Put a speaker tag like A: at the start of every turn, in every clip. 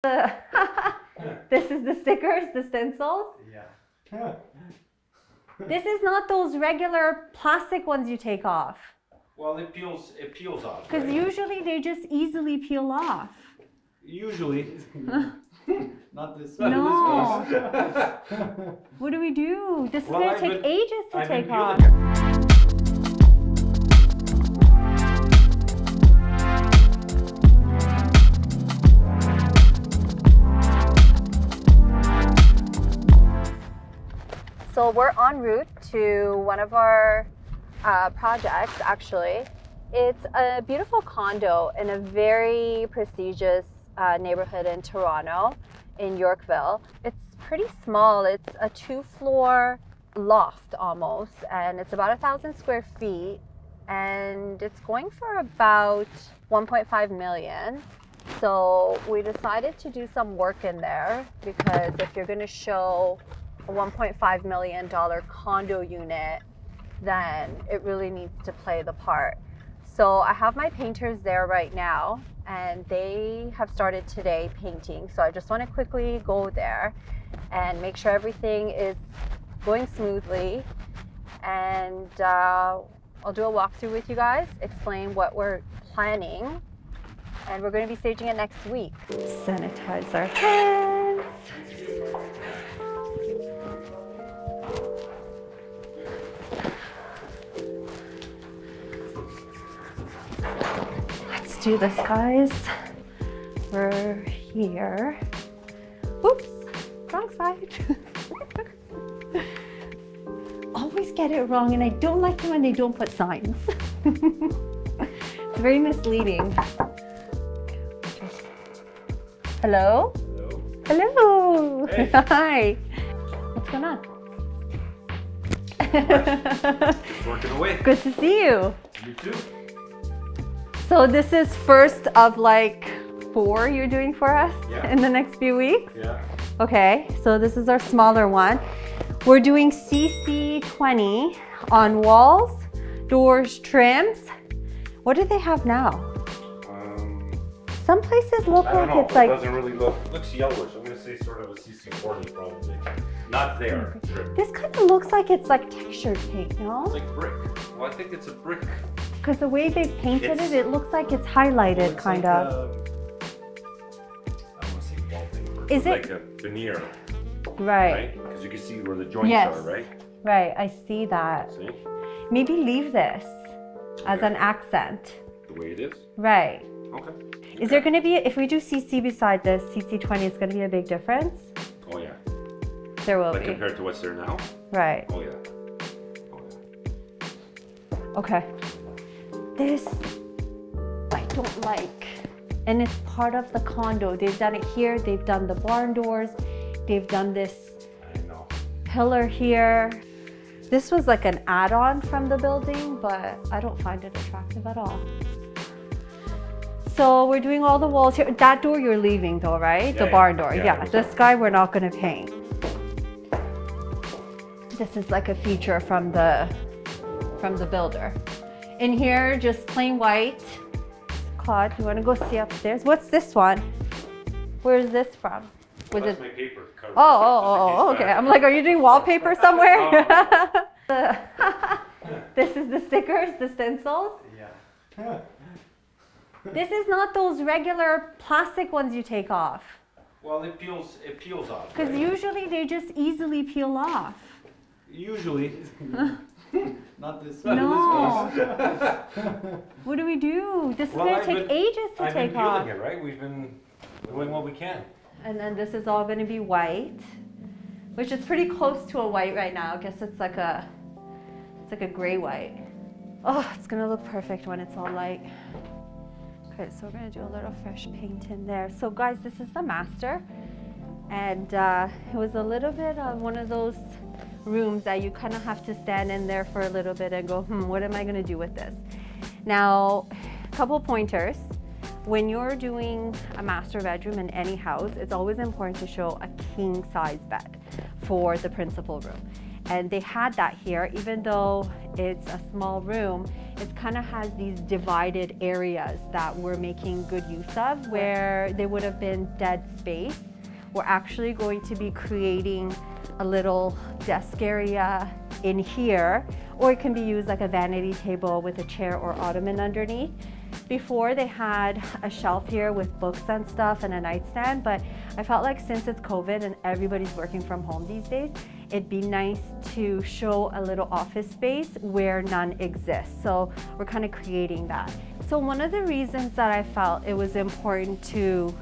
A: this is the stickers, the stencils.
B: Yeah.
A: This is not those regular plastic ones you take off.
B: Well, it peels. It peels off.
A: Because
B: right?
A: usually they just easily peel off.
B: usually.
C: Not this
A: No.
C: This one.
A: What do we do? This is
B: Well,
A: gonna
B: I've
A: take
B: been-
A: ages to
B: I've been
A: take
B: peeling
A: off. So we're en route to one of our uh, projects, actually. It's a beautiful condo in a very prestigious uh, neighborhood in Toronto, in Yorkville. It's pretty small. It's a two floor loft almost, and it's about a thousand square feet. And it's going for about 1.5 million. So we decided to do some work in there because if you're going to show a 1.5 million dollar condo unit, then it really needs to play the part. So I have my painters there right now and they have started today painting. So I just want to quickly go there and make sure everything is going smoothly. And uh, I'll do a walkthrough with you guys, explain what we're planning. And we're going to be staging it next week. Sanitize our hands. Let's do this, guys. We're here. Whoops, wrong side. Always get it wrong, and I don't like it when they don't put signs. it's very misleading. Hello?
B: Hello.
A: Hello.
B: Hey.
A: Hi. What's going on?
B: Working away.
A: Good to see you.
B: You too.
A: So this is first of like four you're doing for us
B: Yeah.
A: in the next few weeks?
B: Yeah.
A: Okay, so this is our smaller one. We're doing CC20 on walls, doors, trims. What do they have now?
B: Um,
A: Some places look like
B: know.
A: it's
B: it
A: like
B: doesn't really look. Looks yellowish. I'm gonna say sort of a CC40 probably. Not there.
A: This kind of looks like it's like textured paint,
B: It's
A: no?
B: like brick. Well, I think it's a brick.
A: Because the way they've painted
B: It's-
A: it, it looks like it's highlighted,
B: It's
A: kind
B: like,
A: of.
B: um, want to say wallpaper.
A: Is it-
B: like a veneer,
A: right,
B: right? Because you can see where the joints
A: Yes.
B: are, right?
A: right. I see that.
B: See
A: Maybe leave this as an accent.
B: the way it is.
A: Right.
B: Okay.
A: Is there going to be, if we do CC beside this, CC20 is going to be a big difference?
B: Oh yeah.
A: There will
B: Like
A: be.
B: compared to what's there now.
A: Right.
B: Oh yeah. Oh yeah.
A: Okay. This I don't like. And it's part of the condo. They've done it here, they've done the barn doors, they've done this pillar here. This was like an add-on from the building, but I don't find it attractive at all. So we're doing all the walls here. That door you're leaving though, right?
B: Yeah,
A: the barn door.
B: Yeah,
A: Yeah, this guy we're not gonna paint. This is like a feature from the from the builder. In here, just plain white. Claude, you wanna go see upstairs? What's this one? Where's this from? Was
B: That's
A: it
B: my paper. cover.
A: Oh, oh, oh, oh, okay.
B: that-
A: I'm like, are you doing wallpaper somewhere? this is the stickers, the stencils.
C: Yeah.
A: This is not those regular plastic ones you take off.
B: Well, it peels. It peels off.
A: Because
B: right?
A: usually they just easily peel off.
B: Usually.
C: Not this one.
A: No.
C: This.
A: What do we do? This is gonna take
B: been-
A: ages to
B: I've been
A: take
B: peeling
A: off.
B: it, right? We've been doing what we can.
A: And then this is all gonna be white, which is pretty close to a white right now. I guess it's like a, it's like a gray white. Oh, it's gonna look perfect when it's all light. Okay, so we're gonna do a little fresh paint in there. So guys, this is the master. And uh, it was a little bit of one of those rooms that you kind of have to stand in there for a little bit and go, hmm, what am I gonna do with this? Now, a couple pointers. When you're doing a master bedroom in any house, it's always important to show a king size bed for the principal room. And they had that here, even though it's a small room, it kind of has these divided areas that we're making good use of where there would have been dead space. We're actually going to be creating a little desk area in here, or it can be used like a vanity table with a chair or ottoman underneath. Before they had a shelf here with books and stuff and a nightstand, but I felt like since it's COVID and everybody's working from home these days, it'd be nice to show a little office space where none exists. So we're kind of creating that. So one of the reasons that I felt it was important to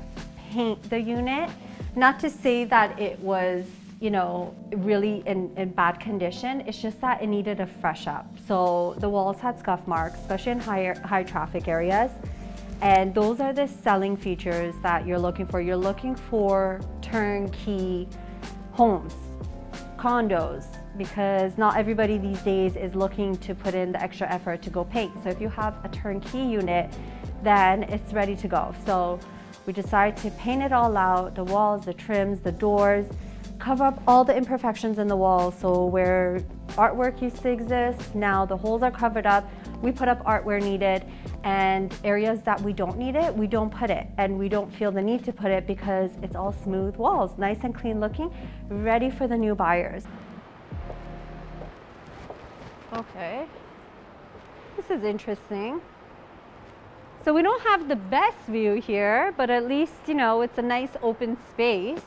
A: paint the unit, not to say that it was you know, really in, in bad condition. It's just that it needed a fresh up. So the walls had scuff marks, especially in higher, high traffic areas. And those are the selling features that you're looking for. You're looking for turnkey homes, condos, because not everybody these days is looking to put in the extra effort to go paint. So if you have a turnkey unit, then it's ready to go. So we decided to paint it all out, the walls, the trims, the doors, cover up all the imperfections in the walls. So where artwork used to exist, now the holes are covered up. We put up art where needed and areas that we don't need it, we don't put it. And we don't feel the need to put it because it's all smooth walls, nice and clean looking, ready for the new buyers. Okay, this is interesting. So we don't have the best view here, but at least, you know, it's a nice open space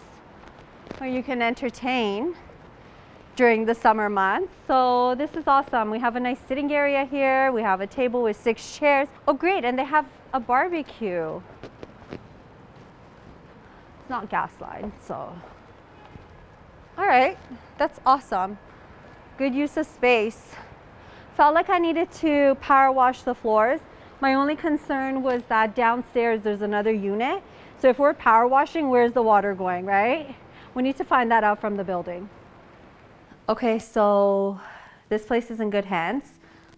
A: where you can entertain during the summer months. So this is awesome. We have a nice sitting area here. We have a table with six chairs. Oh, great. And they have a barbecue. It's not gas line, so. All right, that's awesome. Good use of space. Felt like I needed to power wash the floors. My only concern was that downstairs there's another unit. So if we're power washing, where's the water going, right? We need to find that out from the building. Okay, so this place is in good hands.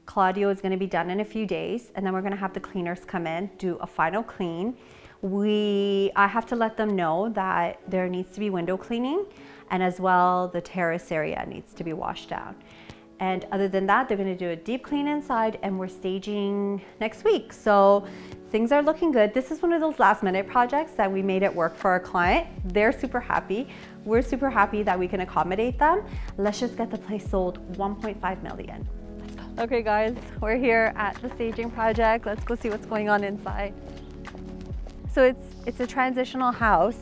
A: Claudio is gonna be done in a few days and then we're gonna have the cleaners come in, do a final clean. We, I have to let them know that there needs to be window cleaning and as well the terrace area needs to be washed down. And other than that, they're gonna do a deep clean inside and we're staging next week. So things are looking good. This is one of those last minute projects that we made it work for our client. They're super happy. We're super happy that we can accommodate them. Let's just get the place sold 1.5 million. Let's go. Okay guys, we're here at the staging project. Let's go see what's going on inside. So it's, it's a transitional house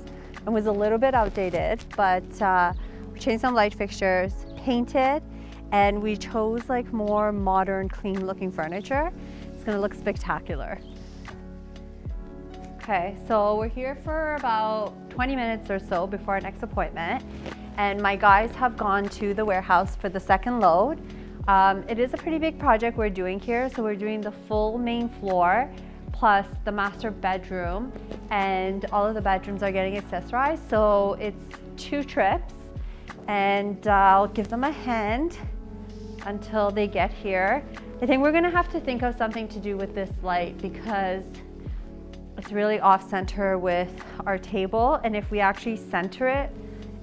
A: and was a little bit outdated, but uh, we changed some light fixtures, painted, and we chose like more modern, clean looking furniture. It's gonna look spectacular. Okay, so we're here for about 20 minutes or so before our next appointment. And my guys have gone to the warehouse for the second load. Um, it is a pretty big project we're doing here. So we're doing the full main floor plus the master bedroom and all of the bedrooms are getting accessorized. So it's two trips and uh, I'll give them a hand until they get here. I think we're gonna have to think of something to do with this light because it's really off center with our table. And if we actually center it,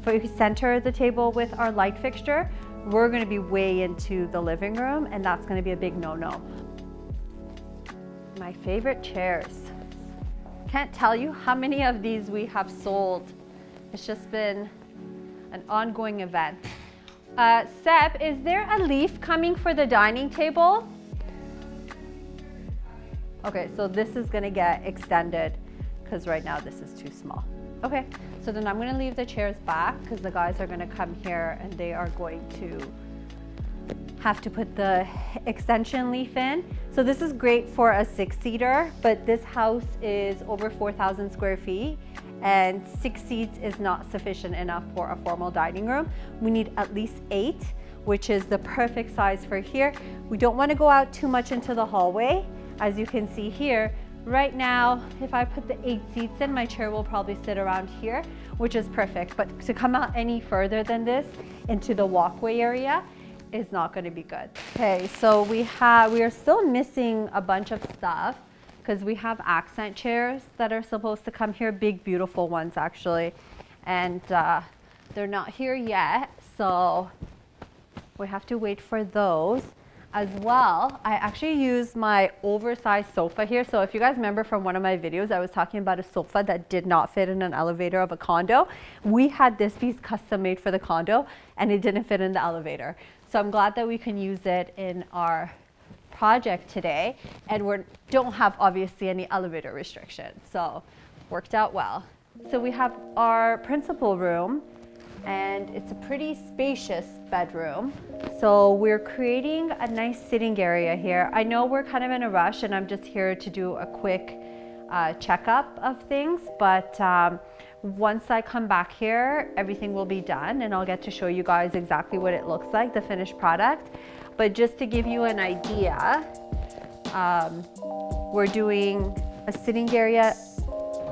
A: if we center the table with our light fixture, we're gonna be way into the living room and that's gonna be a big no-no. My favorite chairs. Can't tell you how many of these we have sold. It's just been an ongoing event. Uh, Seb, is there a leaf coming for the dining table? Okay, so this is gonna get extended because right now this is too small. Okay, so then I'm gonna leave the chairs back because the guys are gonna come here and they are going to have to put the extension leaf in. So this is great for a six seater, but this house is over 4,000 square feet and six seats is not sufficient enough for a formal dining room. We need at least eight, which is the perfect size for here. We don't wanna go out too much into the hallway. As you can see here, right now, if I put the eight seats in, my chair will probably sit around here, which is perfect. But to come out any further than this into the walkway area, is not going to be good. Okay, so we have we are still missing a bunch of stuff because we have accent chairs that are supposed to come here, big, beautiful ones actually. And uh, they're not here yet, so we have to wait for those. as well, I actually use my oversized sofa here. So if you guys remember from one of my videos, I was talking about a sofa that did not fit in an elevator of a condo. We had this piece custom made for the condo and it didn't fit in the elevator. So I'm glad that we can use it in our project today and we don't have obviously any elevator restrictions. So worked out well. So we have our principal room and it's a pretty spacious bedroom. So we're creating a nice sitting area here. I know we're kind of in a rush and I'm just here to do a quick uh, checkup of things, but um, once I come back here, everything will be done and I'll get to show you guys exactly what it looks like, the finished product. But just to give you an idea, um, we're doing a sitting area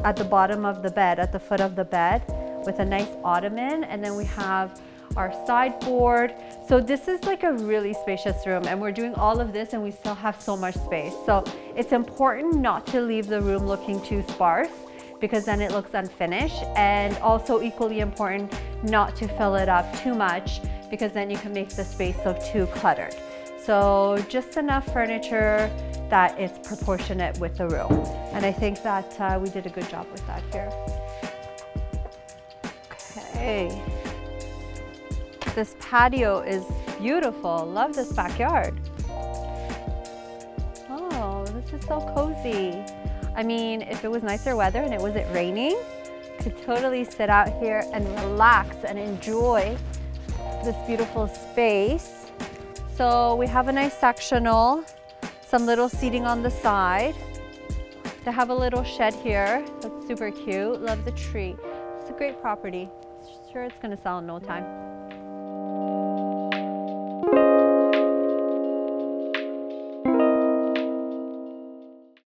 A: at the bottom of the bed, at the foot of the bed with a nice ottoman and then we have our sideboard. So this is like a really spacious room and we're doing all of this and we still have so much space. So it's important not to leave the room looking too sparse because then it looks unfinished and also equally important not to fill it up too much because then you can make the space look too cluttered. So just enough furniture that it's proportionate with the room. And I think that uh, we did a good job with that here. Okay. This patio is beautiful. Love this backyard. Oh, this is so cozy. I mean, if it was nicer weather and it wasn't raining, could totally sit out here and relax and enjoy this beautiful space. So we have a nice sectional, some little seating on the side. They have a little shed here. That's super cute. Love the tree. It's a great property. Sure, it's gonna sell in no time.